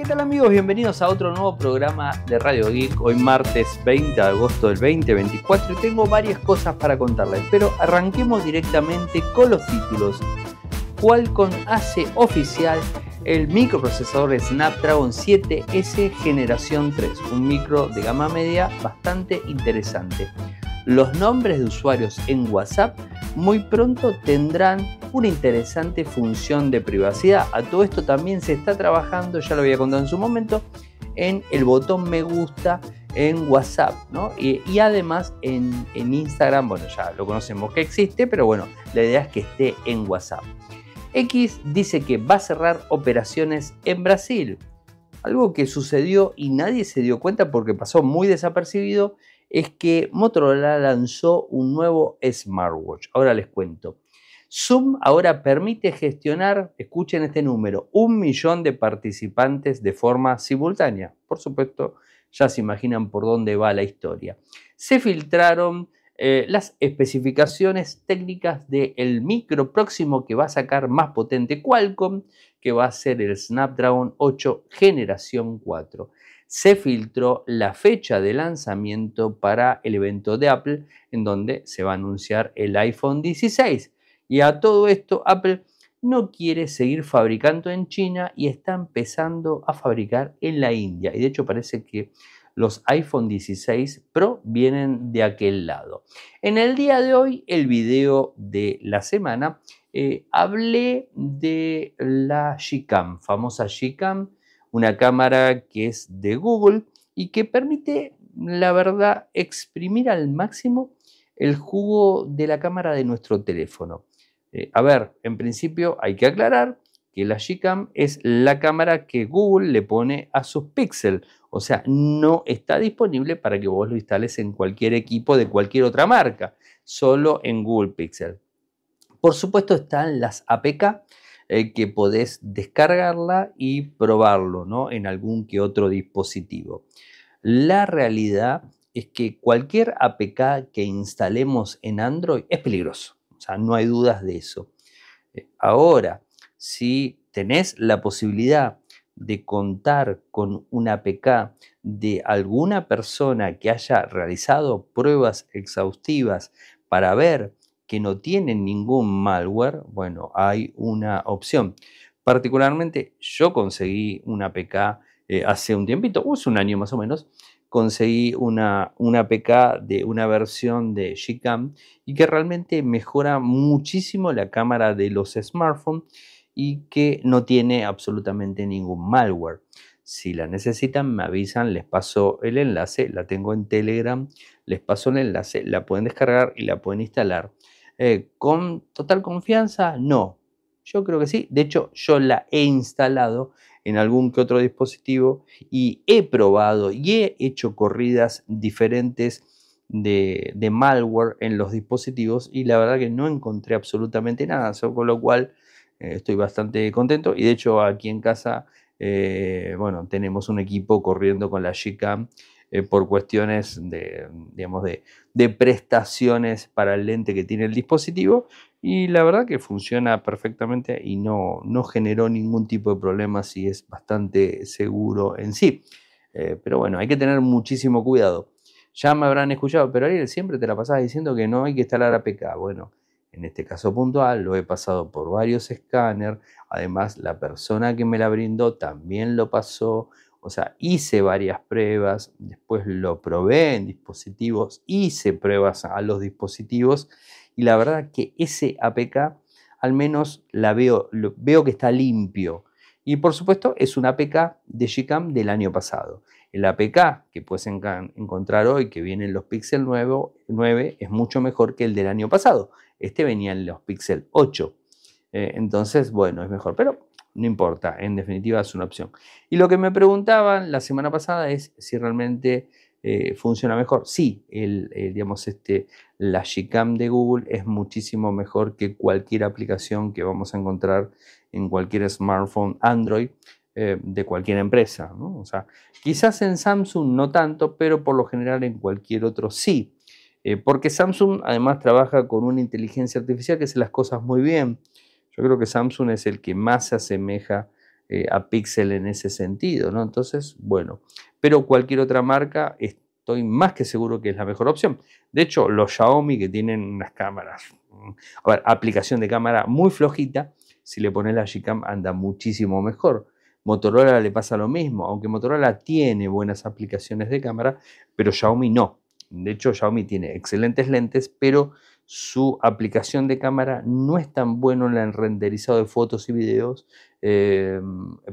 ¿Qué tal amigos? Bienvenidos a otro nuevo programa de Radio Geek. Hoy martes 20 de agosto del 2024 y tengo varias cosas para contarles, pero arranquemos directamente con los títulos. Qualcomm hace oficial el microprocesador Snapdragon 7S generación 3, un micro de gama media bastante interesante. Los nombres de usuarios en WhatsApp muy pronto tendrán una interesante función de privacidad. A todo esto también se está trabajando, ya lo había contado en su momento, en el botón me gusta en WhatsApp, ¿no? Y, además en, en, Instagram, bueno, ya lo conocemos que existe, pero bueno, la idea es que esté en WhatsApp. X dice que va a cerrar operaciones en Brasil, algo que sucedió y nadie se dio cuenta porque pasó muy desapercibido, es que Motorola lanzó un nuevo smartwatch. Ahora les cuento. Zoom ahora permite gestionar, escuchen este número, un millón de participantes de forma simultánea. Por supuesto, ya se imaginan por dónde va la historia. Se filtraron eh, las especificaciones técnicas del micro próximo que va a sacar más potente Qualcomm, que va a ser el Snapdragon 8 generación 4. Se filtró la fecha de lanzamiento para el evento de Apple, en donde se va a anunciar el iPhone 16 y a todo esto, Apple no quiere seguir fabricando en China y está empezando a fabricar en la India. Y de hecho parece que los iPhone 16 Pro vienen de aquel lado. En el día de hoy, el video de la semana, eh, hablé de la Gcam, famosa Gcam, una cámara que es de Google y que permite, la verdad, exprimir al máximo el jugo de la cámara de nuestro teléfono. Eh, a ver, en principio hay que aclarar que la Gcam es la cámara que Google le pone a sus Pixel. O sea, no está disponible para que vos lo instales en cualquier equipo de cualquier otra marca, solo en Google Pixel. Por supuesto están las APK eh, que podés descargarla y probarlo ¿no? en algún que otro dispositivo. La realidad es que cualquier APK que instalemos en Android es peligroso. O sea, no hay dudas de eso. Eh, ahora, si tenés la posibilidad de contar con una APK de alguna persona que haya realizado pruebas exhaustivas para ver que no tienen ningún malware, bueno, hay una opción. Particularmente yo conseguí una APK eh, hace un tiempito, o hace un año más o menos, conseguí una, una APK de una versión de Gcam y que realmente mejora muchísimo la cámara de los smartphones y que no tiene absolutamente ningún malware. Si la necesitan, me avisan, les paso el enlace, la tengo en Telegram, les paso el enlace, la pueden descargar y la pueden instalar. Eh, ¿Con total confianza? No. Yo creo que sí. De hecho, yo la he instalado en algún que otro dispositivo y he probado y he hecho corridas diferentes de, malware en los dispositivos y la verdad que no encontré absolutamente nada, con lo cual eh, estoy bastante contento y de hecho aquí en casa, eh, bueno, tenemos un equipo corriendo con la Gcam eh, por cuestiones de, digamos, de, de, prestaciones para el lente que tiene el dispositivo y la verdad que funciona perfectamente y no, no generó ningún tipo de problemas y es bastante seguro en sí. Eh, pero bueno, hay que tener muchísimo cuidado. Ya me habrán escuchado, pero Ariel siempre te la pasabas diciendo que no hay que instalar APK. Bueno, en este caso puntual lo he pasado por varios escáneres. Además, la persona que me la brindó también lo pasó. O sea, hice varias pruebas, después lo probé en dispositivos, hice pruebas a los dispositivos y la verdad que ese APK al menos la veo, veo que está limpio. Y por supuesto es un APK de Gcam del año pasado. El APK que puedes encontrar hoy, que viene en los Pixel 9, es mucho mejor que el del año pasado. Este venía en los Pixel 8. Eh, entonces, bueno, es mejor. Pero no importa, en definitiva es una opción. Y lo que me preguntaban la semana pasada es si realmente eh, funciona mejor. Sí, el, digamos, este, la Gcam de Google es muchísimo mejor que cualquier aplicación que vamos a encontrar en cualquier smartphone Android eh, de cualquier empresa. O sea, quizás en Samsung no tanto, pero por lo general en cualquier otro sí. Eh, porque Samsung además trabaja con una inteligencia artificial que hace las cosas muy bien. Yo creo que Samsung es el que más se asemeja eh, a Pixel en ese sentido, ¿no? Entonces, bueno, pero cualquier otra marca estoy más que seguro que es la mejor opción. De hecho, los Xiaomi que tienen unas cámaras, a ver, aplicación de cámara muy flojita, si le pones la Gcam anda muchísimo mejor. Motorola le pasa lo mismo, aunque Motorola tiene buenas aplicaciones de cámara, pero Xiaomi no. De hecho, Xiaomi tiene excelentes lentes, pero su aplicación de cámara no es tan bueno en el renderizado de fotos y videos eh,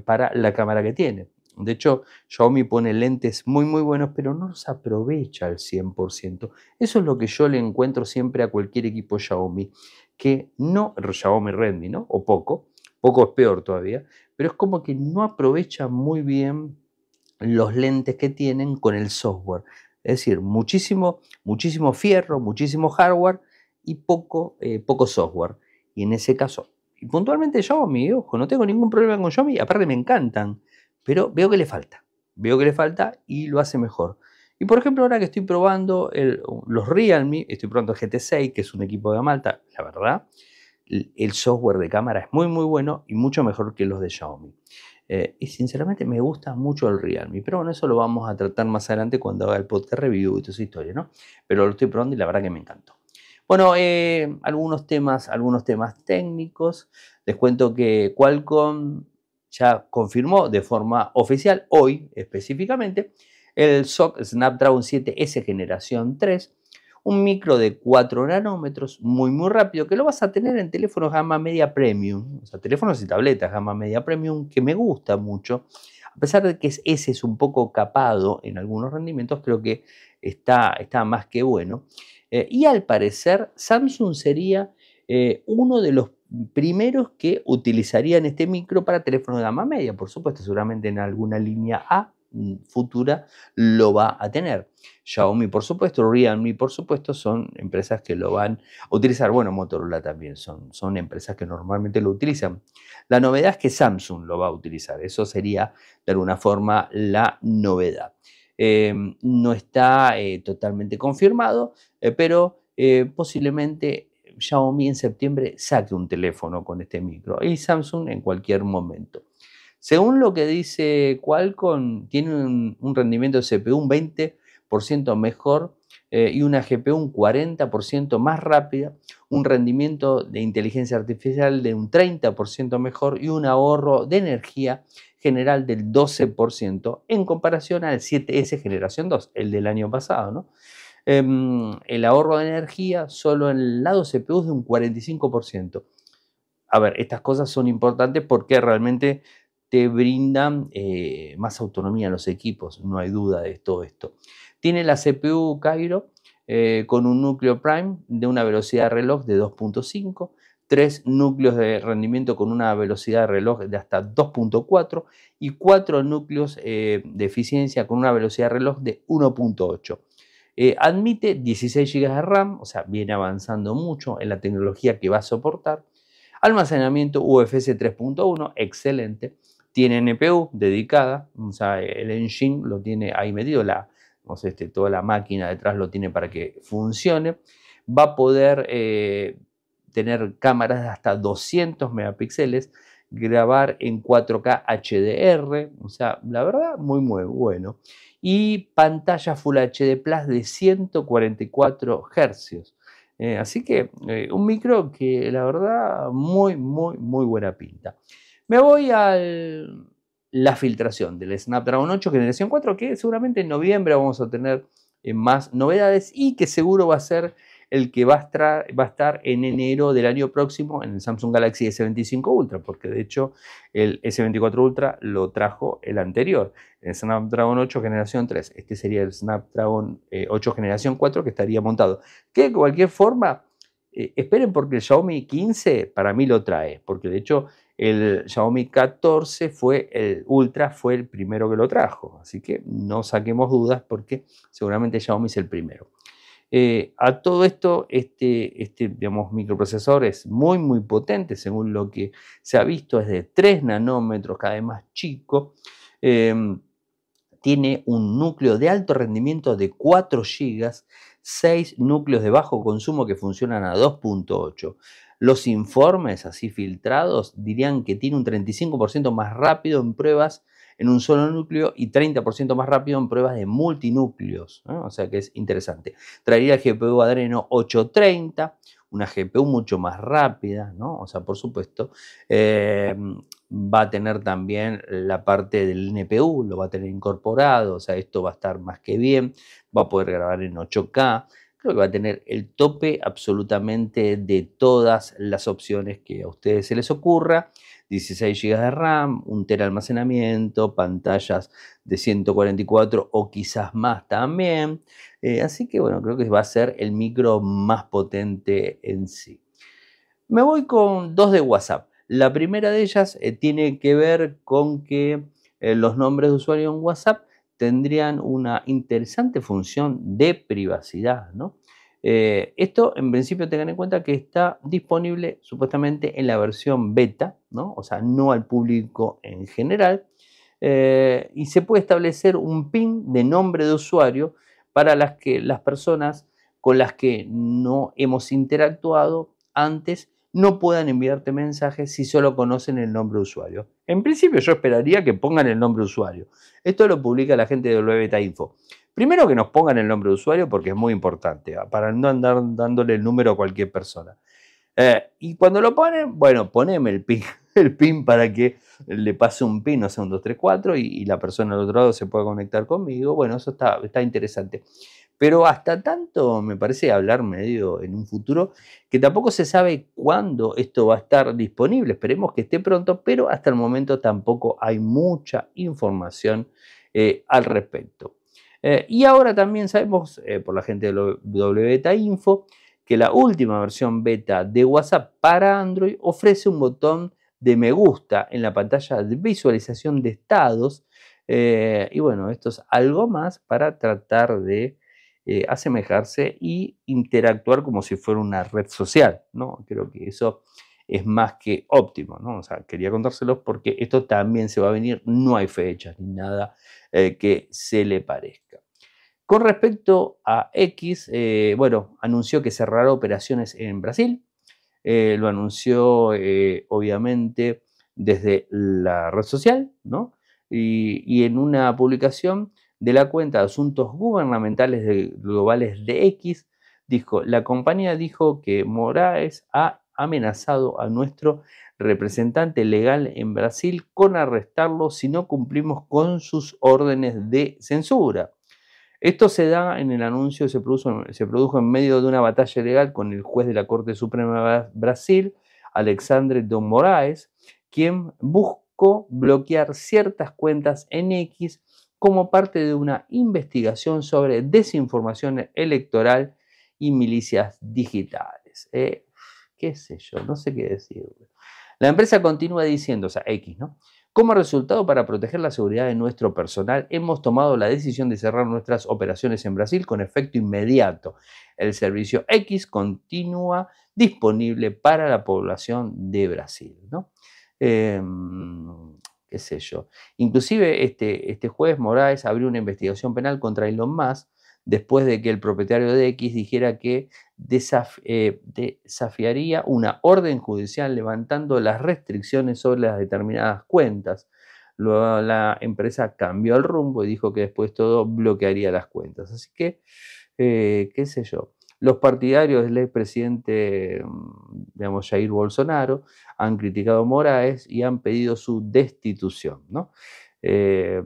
para la cámara que tiene. De hecho, Xiaomi pone lentes muy muy buenos, pero no los aprovecha al 100%. Eso es lo que yo le encuentro siempre a cualquier equipo Xiaomi, que no, Xiaomi Redmi, ¿no? O poco, poco es peor todavía, pero es como que no aprovecha muy bien los lentes que tienen con el software. Es decir, muchísimo, muchísimo fierro, muchísimo hardware, y poco, eh, poco software. Y en ese caso, y puntualmente Xiaomi, ojo, no tengo ningún problema con Xiaomi, aparte me encantan, pero veo que le falta, veo que le falta y lo hace mejor. Y por ejemplo, ahora que estoy probando los Realme, estoy probando el GT6, que es un equipo de Malta, la verdad, el software de cámara es muy muy bueno y mucho mejor que los de Xiaomi. Eh, y sinceramente me gusta mucho el Realme, pero bueno, eso lo vamos a tratar más adelante cuando haga el podcast review y toda esa historia, ¿no? Pero lo estoy probando y la verdad que me encantó. Bueno, eh, algunos, temas, algunos temas técnicos. Les cuento que Qualcomm ya confirmó de forma oficial, hoy específicamente, el SOC Snapdragon 7S generación 3, un micro de 4 nanómetros, muy muy rápido, que lo vas a tener en teléfonos gama media premium, o sea, teléfonos y tabletas gama media premium, que me gusta mucho. A pesar de que ese es un poco capado en algunos rendimientos, creo que está, está más que bueno. Eh, y al parecer Samsung sería eh, uno de los primeros que utilizarían este micro para teléfonos de gama media. Por supuesto, seguramente en alguna línea A mm, futura lo va a tener. Xiaomi, por supuesto, Realme, por supuesto, son empresas que lo van a utilizar. Bueno, Motorola también son, son empresas que normalmente lo utilizan. La novedad es que Samsung lo va a utilizar. Eso sería, de alguna forma, la novedad. Em, no está eh, totalmente confirmado, eh, pero eh, posiblemente Xiaomi en septiembre saque un teléfono con este micro y Samsung en cualquier momento. Según lo que dice Qualcomm, tiene un, rendimiento de CPU un 20% mejor y una GPU un 40% más rápida, un rendimiento de inteligencia artificial de un 30% mejor y un ahorro de energía general del 12% en comparación al 7S generación 2, el del año pasado. ¿no? Em, el ahorro de energía solo en el lado CPU es de un 45%. A ver, estas cosas son importantes porque realmente te brindan eh, más autonomía a los equipos, no hay duda de todo esto. Tiene la CPU Cairo eh, con un núcleo Prime de una velocidad de reloj de 2.5, tres núcleos de rendimiento con una velocidad de reloj de hasta 2.4 y cuatro núcleos eh, de eficiencia con una velocidad de reloj de 1.8. Eh, admite 16 GB de RAM, o sea, viene avanzando mucho en la tecnología que va a soportar. Almacenamiento UFS 3.1, excelente. Tiene NPU dedicada, o sea, el engine lo tiene ahí metido, la, este, toda la máquina detrás lo tiene para que funcione. Va a poder eh, tener cámaras de hasta 200 megapíxeles, grabar en 4K HDR, o sea, la verdad, muy, muy bueno. Y pantalla Full HD Plus de 144 Hz. Eh, así que eh, un micro que la verdad muy, muy, muy buena pinta. Me voy a la filtración del Snapdragon 8 generación 4, que seguramente en noviembre vamos a tener eh, más novedades y que seguro va a ser el que va a, estar, en enero del año próximo en el Samsung Galaxy S25 Ultra, porque de hecho el S24 Ultra lo trajo el anterior, el Snapdragon 8 generación 3. Este sería el Snapdragon 8 eh, generación 4 que estaría montado. Que de cualquier forma, eh, esperen porque el Xiaomi 15 para mí lo trae, porque de hecho el Xiaomi 14 fue el Ultra fue el primero que lo trajo, así que no saquemos dudas porque seguramente Xiaomi es el primero. Eh, a todo esto, este, este digamos, microprocesor es muy, muy potente, según lo que se ha visto, es de 3 nanómetros, cada vez más chico. Em, tiene un núcleo de alto rendimiento de 4 GB, 6 núcleos de bajo consumo que funcionan a 2.8. Los informes así filtrados dirían que tiene un 35% más rápido en pruebas en un solo núcleo y 30% más rápido en pruebas de multinúcleos. O sea que es interesante. Traería el GPU Adreno 830, una GPU mucho más rápida, ¿no? O sea, por supuesto, eh, va a tener también la parte del NPU, lo va a tener incorporado, o sea, esto va a estar más que bien, va a poder grabar en 8K, creo que va a tener el tope absolutamente de todas las opciones que a ustedes se les ocurra. 16 GB de RAM, 1 TB de almacenamiento, pantallas de 144 o quizás más también. Eh, así que bueno, creo que va a ser el micro más potente en sí. Me voy con dos de WhatsApp. La primera de ellas eh, tiene que ver con que eh, los nombres de usuario en WhatsApp tendrían una interesante función de privacidad, ¿no? Eh, esto en principio tengan en cuenta que está disponible supuestamente en la versión beta, ¿no? o sea, no al público en general, eh, y se puede establecer un PIN de nombre de usuario para las, que, las personas con las que no hemos interactuado antes no puedan enviarte mensajes si solo conocen el nombre de usuario. En principio yo esperaría que pongan el nombre de usuario. Esto lo publica la gente de WebEta Info. Primero que nos pongan el nombre de usuario porque es muy importante, ah, para no andar dándole el número a cualquier persona. Eh, y cuando lo ponen, bueno, poneme el pin, el pin para que le pase un pin, no sé, un 2, 3, 4 y, la persona al otro lado se pueda conectar conmigo. Bueno, eso está, está interesante. Pero hasta tanto me parece hablar medio en un futuro que tampoco se sabe cuándo esto va a estar disponible. Esperemos que esté pronto, pero hasta el momento tampoco hay mucha información eh, al respecto. Eh, y ahora también sabemos, eh, por la gente de WBeta Info, que la última versión beta de WhatsApp para Android ofrece un botón de me gusta en la pantalla de visualización de estados. Eh, y bueno, esto es algo más para tratar de asemejarse y interactuar como si fuera una red social. ¿no? Creo que eso es más que óptimo. ¿no? O sea, quería contárselos porque esto también se va a venir, no hay fechas ni nada que se le parezca. Con respecto a X, eh, bueno, anunció que cerrará operaciones en Brasil. Eh, lo anunció, eh, obviamente, desde la red social, ¿no? Y, en una publicación de la cuenta de asuntos gubernamentales globales de X, dijo, la compañía dijo que Moraes ha amenazado a nuestro representante legal en Brasil con arrestarlo si no cumplimos con sus órdenes de censura. Esto se da en el anuncio, se produjo, se produjo en medio de una batalla legal con el juez de la Corte Suprema de Brasil, Alexandre Don Moraes, quien buscó bloquear ciertas cuentas en X como parte de una investigación sobre desinformación electoral y milicias digitales. Eh, ¿Qué sé yo? No sé qué decir. La empresa continúa diciendo, o sea, X, ¿no? Como resultado, para proteger la seguridad de nuestro personal, hemos tomado la decisión de cerrar nuestras operaciones en Brasil con efecto inmediato. El servicio X continúa disponible para la población de Brasil. ¿no? Em, qué sé yo. Inclusive este, este juez Moraes abrió una investigación penal contra Elon Musk después de que el propietario de X dijera que eh, desafiaría una orden judicial levantando las restricciones sobre las determinadas cuentas. Luego la empresa cambió el rumbo y dijo que después todo bloquearía las cuentas. Así que, eh, qué sé yo. Los partidarios del expresidente, mm, digamos, Jair Bolsonaro, han criticado a Moraes y han pedido su destitución. ¿no? Eh,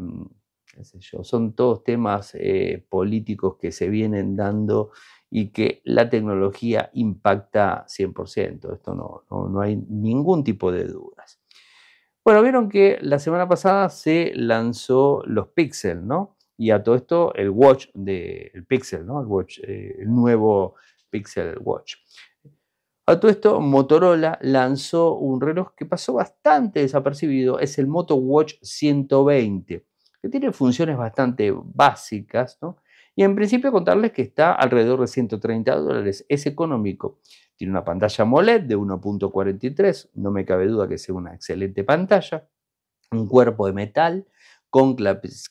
son todos temas eh, políticos que se vienen dando y que la tecnología impacta 100%. Esto no, no, hay ningún tipo de dudas. Bueno, vieron que la semana pasada se lanzó los Pixel, ¿no? Y a todo esto el Watch del Pixel, ¿no? El, watch, eh, el nuevo Pixel Watch. A todo esto, Motorola lanzó un reloj que pasó bastante desapercibido, es el Moto Watch 120 que tiene funciones bastante básicas, ¿no? Y en principio contarles que está alrededor de 130 dólares, es económico. Tiene una pantalla AMOLED de 1.43, no me cabe duda que sea una excelente pantalla, un cuerpo de metal con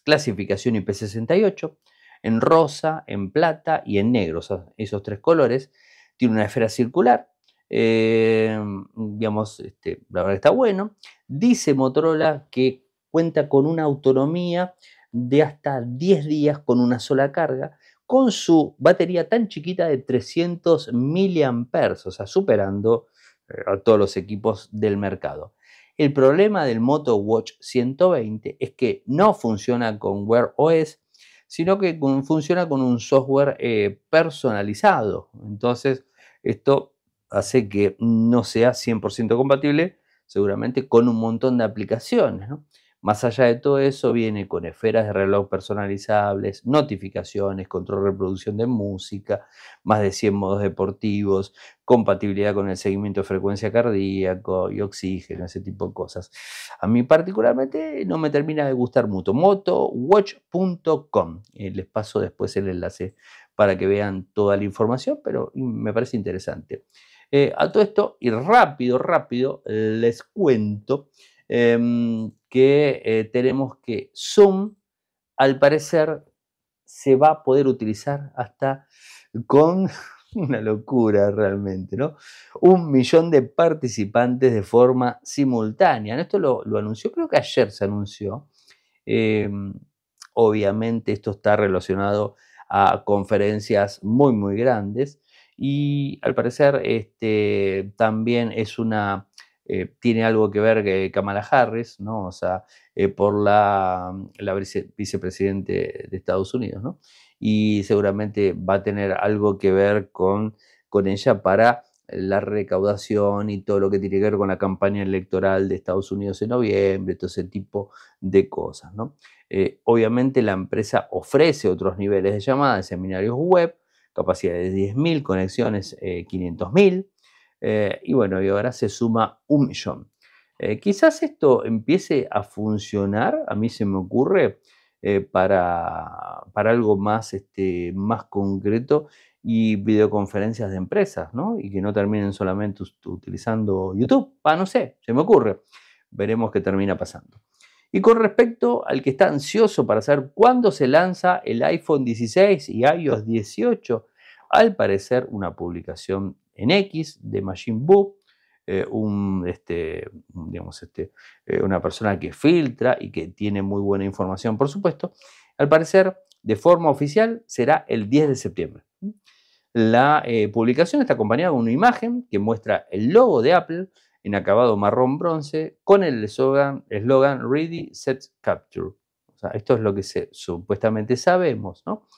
clasificación IP68, en rosa, en plata y en negro, esos tres colores. Tiene una esfera circular, Eh, digamos, este, la verdad está bueno. Dice Motorola que cuenta con una autonomía de hasta 10 días con una sola carga, con su batería tan chiquita de 300 mAh, o sea, superando eh, a todos los equipos del mercado. El problema del Moto Watch 120 es que no funciona con Wear OS, sino que funciona con un software eh, personalizado. Entonces, esto hace que no sea 100% compatible seguramente con un montón de aplicaciones. Más allá de todo eso, viene con esferas de reloj personalizables, notificaciones, control de reproducción de música, más de 100 modos deportivos, compatibilidad con el seguimiento de frecuencia cardíaco y oxígeno, ese tipo de cosas. A mí particularmente no me termina de gustar mucho. Motowatch.com. Eh, les paso después el enlace para que vean toda la información, pero me parece interesante. Eh, a todo esto, y rápido, rápido, les cuento Em, que eh, tenemos que Zoom, al parecer, se va a poder utilizar hasta con una locura realmente, ¿no? Un millón de participantes de forma simultánea. Esto lo, anunció, creo que ayer se anunció. Em, obviamente esto está relacionado a conferencias muy, muy grandes y al parecer este, también es una eh, tiene algo que ver que Kamala Harris, ¿no? O sea, eh, por la, la vicepresidente de Estados Unidos, ¿no? Y seguramente va a tener algo que ver con, con ella para la recaudación y todo lo que tiene que ver con la campaña electoral de Estados Unidos en noviembre, todo ese tipo de cosas, ¿no? Eh, obviamente la empresa ofrece otros niveles de llamadas, seminarios web, capacidad de 10.000 conexiones, 500.000, eh, y bueno, y ahora se suma un millón. Eh, quizás esto empiece a funcionar, a mí se me ocurre, eh, para, para, algo más, este, más concreto y videoconferencias de empresas, ¿no? Y que no terminen solamente utilizando YouTube. Ah, no sé, se me ocurre. Veremos qué termina pasando. Y con respecto al que está ansioso para saber cuándo se lanza el iPhone 16 y iOS 18, al parecer una publicación en X de Machine Book, eh, este, digamos, este, eh, una persona que filtra y que tiene muy buena información, por supuesto. Al parecer, de forma oficial, será el 10 de septiembre. La eh, publicación está acompañada de una imagen que muestra el logo de Apple en acabado marrón bronce con el eslogan Ready, Set, Capture. esto es lo que supuestamente sabemos, ¿no?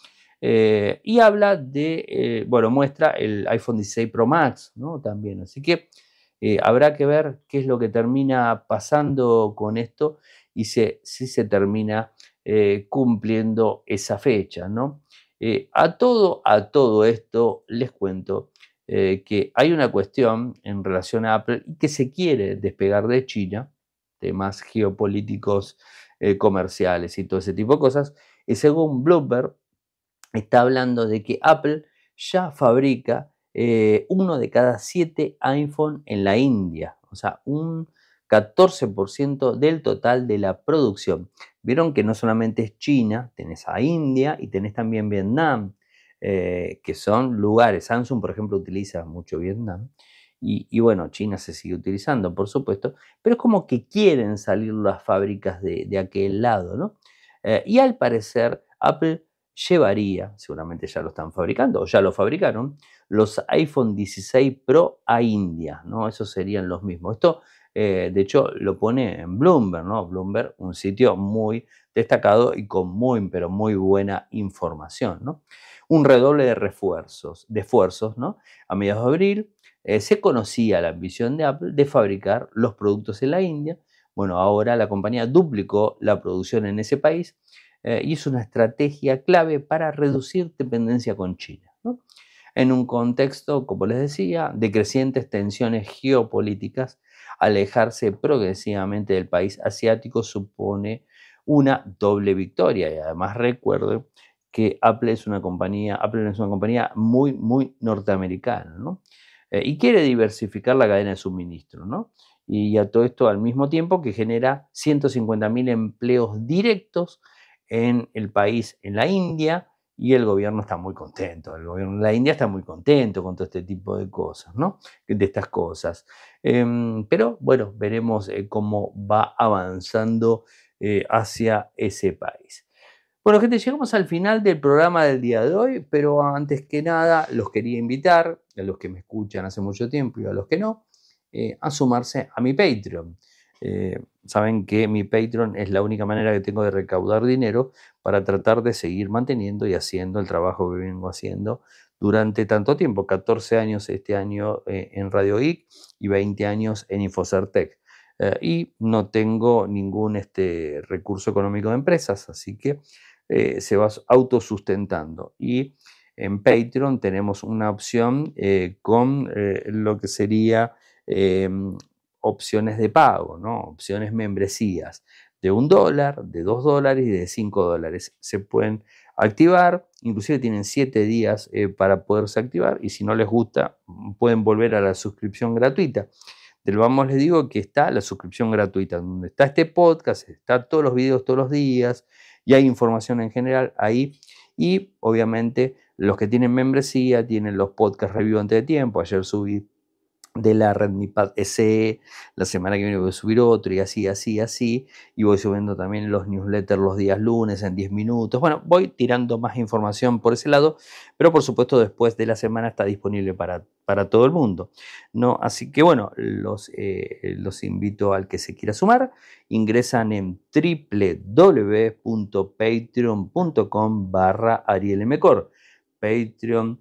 Eh, y habla de, eh, bueno, muestra el iPhone 16 Pro Max, ¿no? También. Así que eh, habrá que ver qué es lo que termina pasando con esto y si, si se termina cumpliendo esa fecha, ¿no? a, todo, a todo esto les cuento que hay una cuestión en relación a Apple que se quiere despegar de China, temas geopolíticos, comerciales y todo ese tipo de cosas, y según Bloomberg, está hablando de que Apple ya fabrica eh, uno de cada siete iPhone en la India, o sea, un 14% del total de la producción. Vieron que no solamente es China, tenés a India y tenés también Vietnam, eh, que son lugares. Samsung, por ejemplo, utiliza mucho Vietnam. Y, bueno, China se sigue utilizando, por supuesto, pero es como que quieren salir las fábricas de, aquel lado, ¿no? Eh, y al parecer, Apple llevaría, seguramente ya lo están fabricando o ya lo fabricaron, los iPhone 16 Pro a India, ¿no? Esos serían los mismos. Esto, eh, de hecho, lo pone en Bloomberg, ¿no? Bloomberg, un sitio muy destacado y con muy, pero muy buena información, ¿no? Un redoble de refuerzos, de esfuerzos, ¿no? A mediados de abril eh, se conocía la ambición de Apple de fabricar los productos en la India. Bueno, ahora la compañía duplicó la producción en ese país eh, y es una estrategia clave para reducir dependencia con China. En un contexto, como les decía, de crecientes tensiones geopolíticas, alejarse progresivamente del país asiático supone una doble victoria. Y además recuerden que Apple es una compañía, Apple es una compañía muy, muy norteamericana, eh, y quiere diversificar la cadena de suministro, ¿no? Y a todo esto al mismo tiempo que genera 150.000 empleos directos en el país, en la India, y el gobierno está muy contento. El gobierno de la India está muy contento con todo este tipo de cosas, ¿no? De estas cosas. Em, pero bueno, veremos eh, cómo va avanzando eh, hacia ese país. Bueno, gente, llegamos al final del programa del día de hoy, pero antes que nada los quería invitar, a los que me escuchan hace mucho tiempo y a los que no, eh, a sumarse a mi Patreon. Eh, saben que mi Patreon es la única manera que tengo de recaudar dinero para tratar de seguir manteniendo y haciendo el trabajo que vengo haciendo durante tanto tiempo, 14 años este año eh, en Radio Geek y 20 años en Infocertec. Eh, y no tengo ningún este, recurso económico de empresas, así que se va autosustentando. Y en Patreon tenemos una opción con lo que sería em, opciones de pago, ¿no? opciones membresías de un dólar, de dos dólares y de cinco dólares. Se pueden activar, inclusive tienen siete días eh, para poderse activar y si no les gusta pueden volver a la suscripción gratuita. Del vamos les digo que está la suscripción gratuita, donde está este podcast, está todos los videos todos los días y hay información en general ahí. Y obviamente los que tienen membresía tienen los podcasts review antes de tiempo. Ayer subí de la Redmi-Pad SE, la semana que viene voy a subir otro y así, así, así, y voy subiendo también los newsletters los días lunes en 10 minutos. Bueno, voy tirando más información por ese lado, pero por supuesto después de la semana está disponible para, para todo el mundo. ¿no? Así que bueno, los, eh, los invito al que se quiera sumar, ingresan en www.patreon.com barra arielmcor. Patreon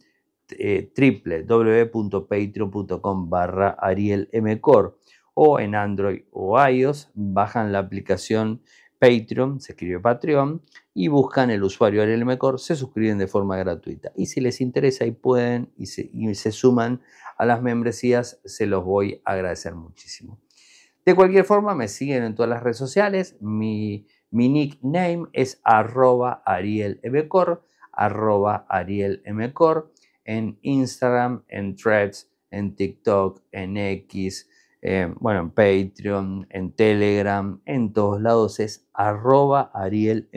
eh, www.patreon.com barra arielmcore o en Android o iOS bajan la aplicación Patreon, se escribe Patreon y buscan el usuario Ariel se suscriben de forma gratuita. Y si les interesa y pueden y se, se suman a las membresías, se los voy a agradecer muchísimo. De cualquier forma, me siguen en todas las redes sociales. Mi, mi nickname es arroba arielmcor, arroba arielmcor en Instagram, en Threads, en TikTok, en X, eh, bueno, en Patreon, en Telegram, en todos lados es arroba Ariel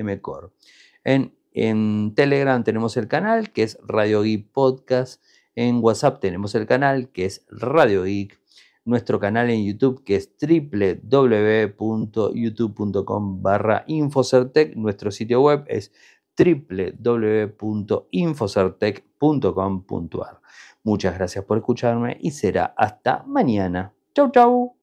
En, en Telegram tenemos el canal que es Radio Geek Podcast. En WhatsApp tenemos el canal que es Radio Geek. Nuestro canal en YouTube que es www.youtube.com barra Infocertec. Nuestro sitio web es www.infocertec.com.ar. Muchas gracias por escucharme y será hasta mañana. Chau, chau.